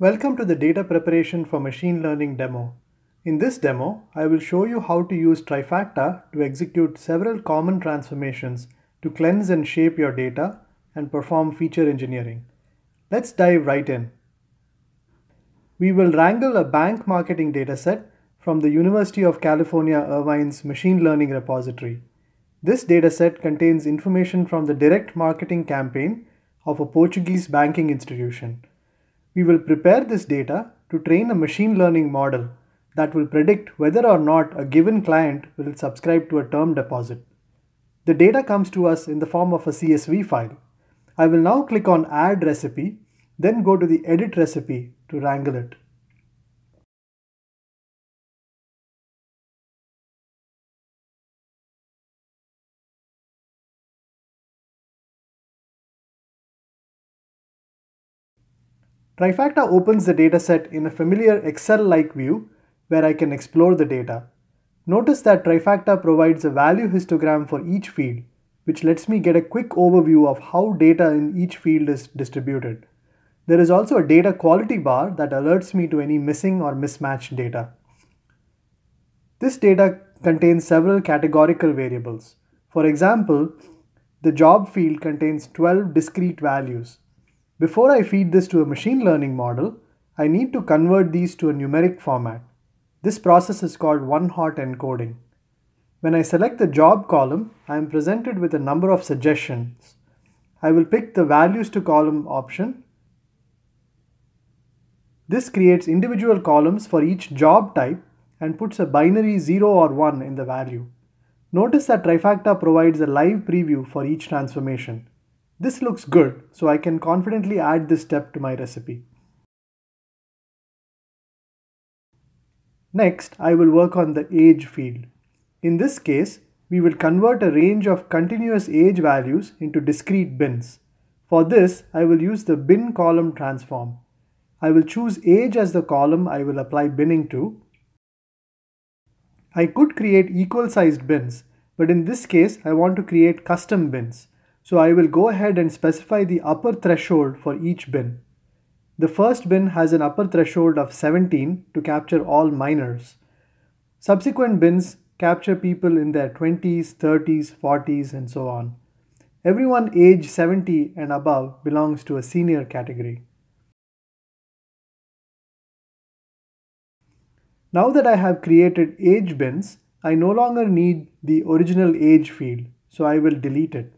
Welcome to the data preparation for machine learning demo. In this demo, I will show you how to use Trifacta to execute several common transformations to cleanse and shape your data and perform feature engineering. Let's dive right in. We will wrangle a bank marketing dataset from the University of California Irvine's machine learning repository. This dataset contains information from the direct marketing campaign of a Portuguese banking institution. We will prepare this data to train a machine learning model that will predict whether or not a given client will subscribe to a term deposit. The data comes to us in the form of a CSV file. I will now click on Add Recipe, then go to the Edit Recipe to wrangle it. Trifacta opens the dataset in a familiar Excel-like view where I can explore the data. Notice that Trifacta provides a value histogram for each field, which lets me get a quick overview of how data in each field is distributed. There is also a data quality bar that alerts me to any missing or mismatched data. This data contains several categorical variables. For example, the job field contains 12 discrete values. Before I feed this to a machine learning model, I need to convert these to a numeric format. This process is called one-hot encoding. When I select the job column, I am presented with a number of suggestions. I will pick the values to column option. This creates individual columns for each job type and puts a binary 0 or 1 in the value. Notice that Trifacta provides a live preview for each transformation. This looks good, so I can confidently add this step to my recipe. Next, I will work on the age field. In this case, we will convert a range of continuous age values into discrete bins. For this, I will use the bin column transform. I will choose age as the column I will apply binning to. I could create equal sized bins, but in this case, I want to create custom bins. So I will go ahead and specify the upper threshold for each bin. The first bin has an upper threshold of 17 to capture all minors. Subsequent bins capture people in their 20s, 30s, 40s, and so on. Everyone age 70 and above belongs to a senior category. Now that I have created age bins, I no longer need the original age field, so I will delete it.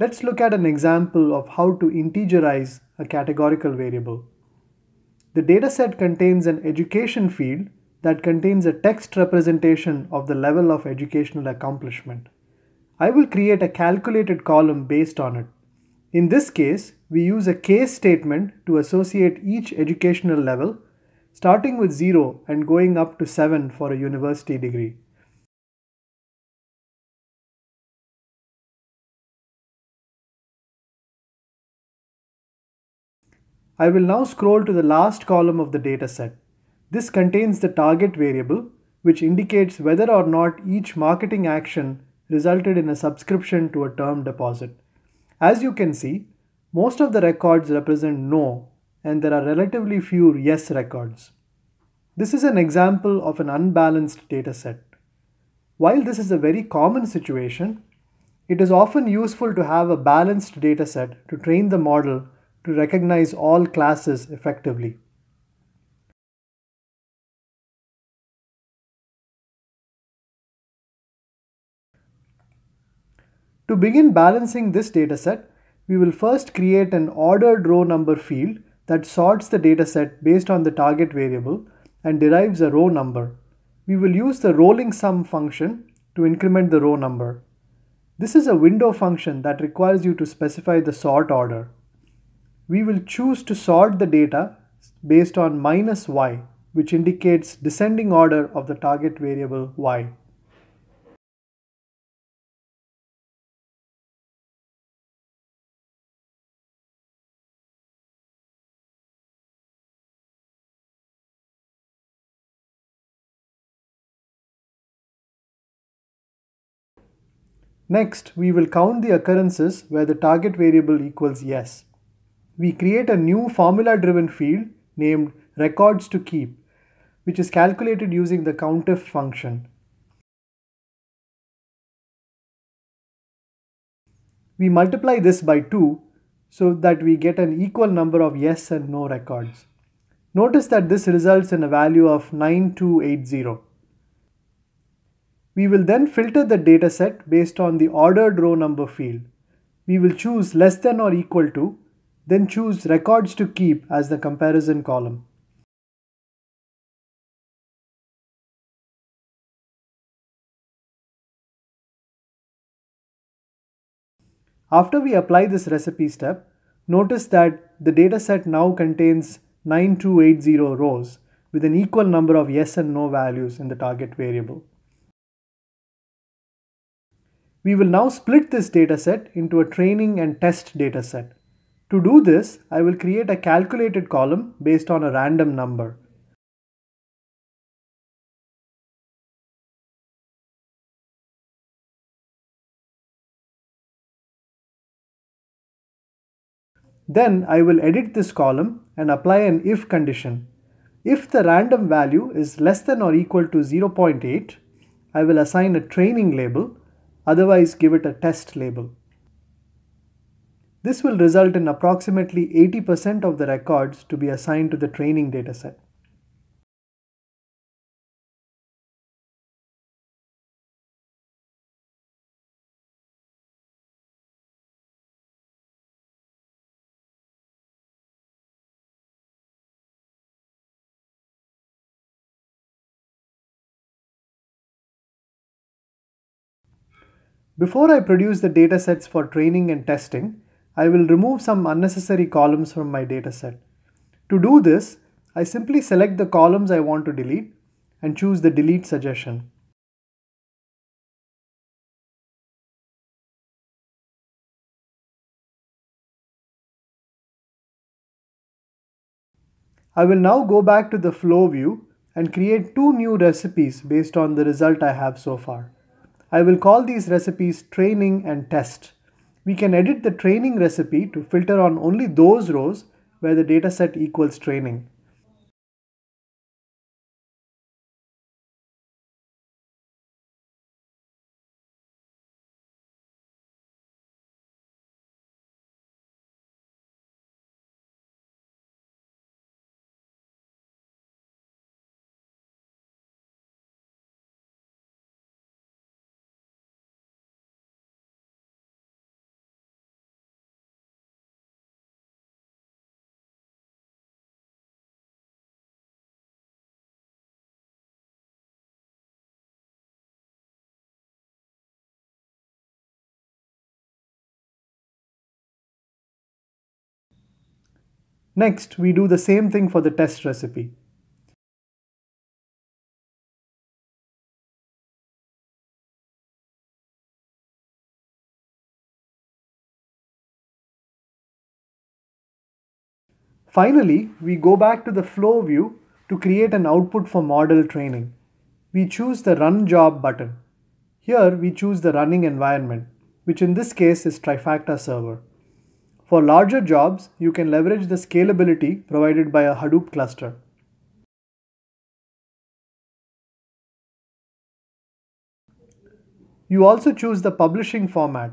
Let's look at an example of how to integerize a categorical variable. The dataset contains an education field that contains a text representation of the level of educational accomplishment. I will create a calculated column based on it. In this case, we use a case statement to associate each educational level, starting with 0 and going up to 7 for a university degree. I will now scroll to the last column of the dataset. This contains the target variable, which indicates whether or not each marketing action resulted in a subscription to a term deposit. As you can see, most of the records represent no, and there are relatively few yes records. This is an example of an unbalanced dataset. While this is a very common situation, it is often useful to have a balanced dataset to train the model to recognize all classes effectively. To begin balancing this dataset, we will first create an ordered row number field that sorts the dataset based on the target variable and derives a row number. We will use the rolling sum function to increment the row number. This is a window function that requires you to specify the sort order we will choose to sort the data based on minus y, which indicates descending order of the target variable y. Next, we will count the occurrences where the target variable equals yes. We create a new formula-driven field named records to keep, which is calculated using the COUNTIF function. We multiply this by 2 so that we get an equal number of yes and no records. Notice that this results in a value of 9280. We will then filter the dataset based on the ordered row number field. We will choose less than or equal to, then choose records to keep as the comparison column. After we apply this recipe step, notice that the dataset now contains 9280 rows with an equal number of yes and no values in the target variable. We will now split this dataset into a training and test dataset. To do this, I will create a calculated column based on a random number. Then I will edit this column and apply an if condition. If the random value is less than or equal to 0.8, I will assign a training label, otherwise give it a test label. This will result in approximately 80% of the records to be assigned to the training dataset. Before I produce the datasets for training and testing, I will remove some unnecessary columns from my dataset. To do this, I simply select the columns I want to delete and choose the delete suggestion. I will now go back to the flow view and create two new recipes based on the result I have so far. I will call these recipes training and test. We can edit the training recipe to filter on only those rows where the dataset equals training. Next, we do the same thing for the test recipe. Finally, we go back to the flow view to create an output for model training. We choose the Run Job button. Here we choose the running environment, which in this case is Trifacta Server. For larger jobs, you can leverage the scalability provided by a Hadoop cluster. You also choose the publishing format.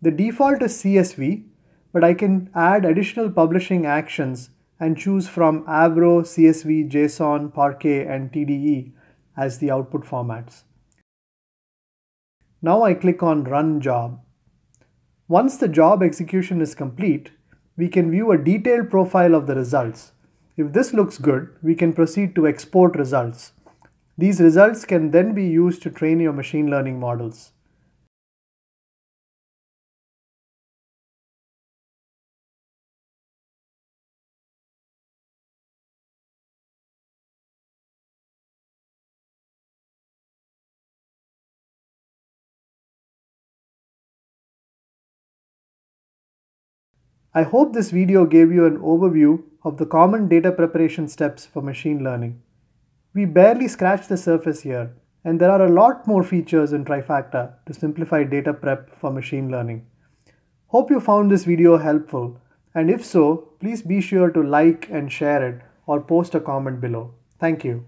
The default is CSV, but I can add additional publishing actions and choose from Avro, CSV, JSON, Parquet, and TDE as the output formats. Now I click on Run Job. Once the job execution is complete, we can view a detailed profile of the results. If this looks good, we can proceed to export results. These results can then be used to train your machine learning models. I hope this video gave you an overview of the common data preparation steps for machine learning. We barely scratched the surface here, and there are a lot more features in Trifacta to simplify data prep for machine learning. Hope you found this video helpful and if so, please be sure to like and share it or post a comment below. Thank you.